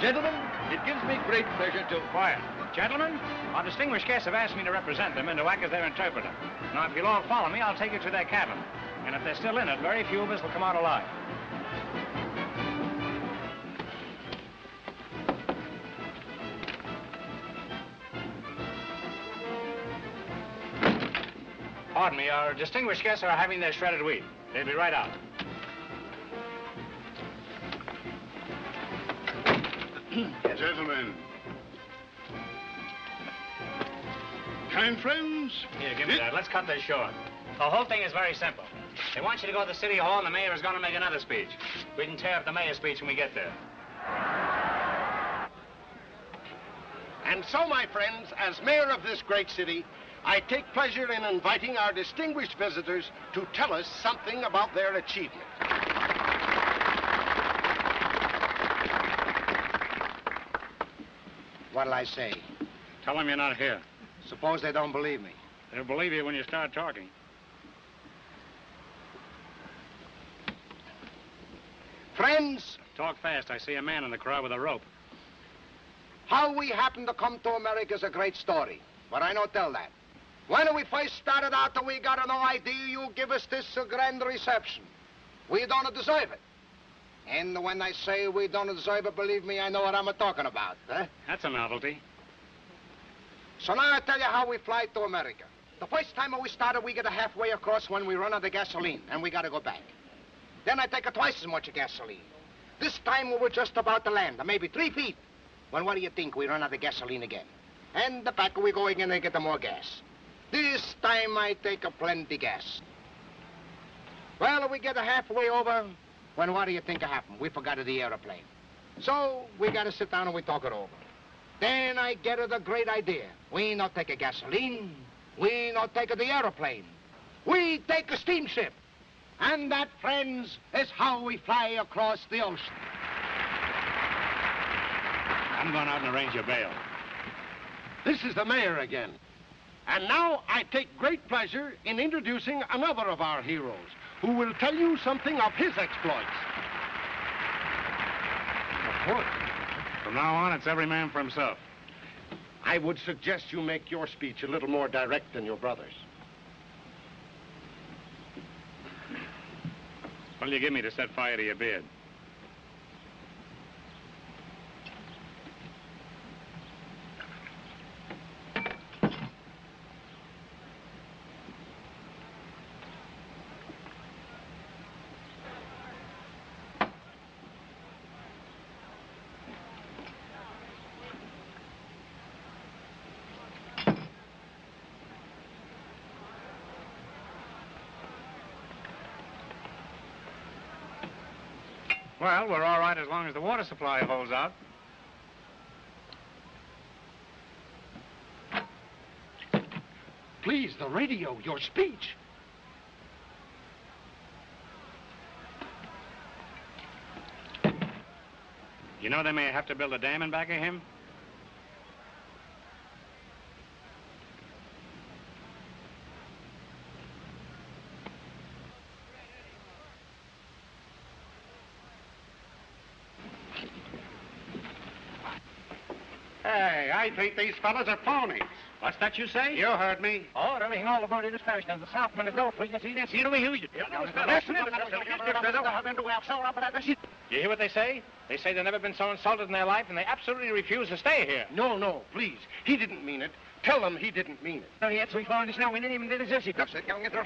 Gentlemen, it gives me great pleasure to... Quiet. Gentlemen, our distinguished guests have asked me to represent them and to act as their interpreter. Now, if you'll all follow me, I'll take you to their cabin. And if they're still in it, very few of us will come out alive. Pardon me, our distinguished guests are having their shredded wheat. They'll be right out. Gentlemen. Kind friends. Here, give me that. Let's cut this short. The whole thing is very simple. They want you to go to the city hall, and the mayor is going to make another speech. We can tear up the mayor's speech when we get there. And so, my friends, as mayor of this great city, I take pleasure in inviting our distinguished visitors to tell us something about their achievement. What'll I say? Tell them you're not here. Suppose they don't believe me. They'll believe you when you start talking. Friends, Talk fast. I see a man in the crowd with a rope. How we happened to come to America is a great story, but I don't tell that. When we first started out, we got no idea you give us this grand reception. We don't deserve it. And when I say we don't deserve it, believe me, I know what I'm talking about. Huh? That's a novelty. So now I tell you how we fly to America. The first time we started, we get a halfway across when we run out of gasoline, and we gotta go back. Then I take a twice as much gasoline. This time we were just about to land, maybe three feet. When what do you think? We run out of gasoline again. And the back we go again and get more gas. This time I take a plenty gas. Well, we get a halfway over, when what do you think happened? We forgot the airplane. So we gotta sit down and we talk it over. Then I get it a great idea. We not take a gasoline. We not take the airplane. We take a steamship. And that, friends, is how we fly across the ocean. I'm going out and arrange your bail. this is the mayor again. And now I take great pleasure in introducing another of our heroes, who will tell you something of his exploits. Of course. From now on, it's every man for himself. I would suggest you make your speech a little more direct than your brother's. What'll you give me to set fire to your beard? Well, we're all right as long as the water supply holds out. Please, the radio, your speech. You know they may have to build a dam in back of him? Hey, I think these fellas are phonies. What's that you say? You heard me. Oh, everything all about it is finished. And the Southman is no free. See, that's here we use it. Listen, You hear what they say? They say they've never been so insulted in their life, and they absolutely refuse to stay here. No, no, please. He didn't mean it. Tell them he didn't mean it. No, yet we found this now. We didn't even did this. That's it, young. It's a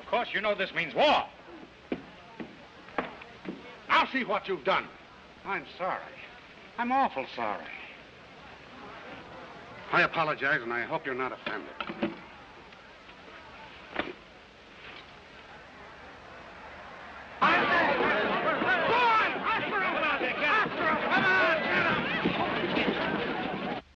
Of course, you know this means war. I'll see what you've done. I'm sorry. I'm awful sorry. I apologize, and I hope you're not offended.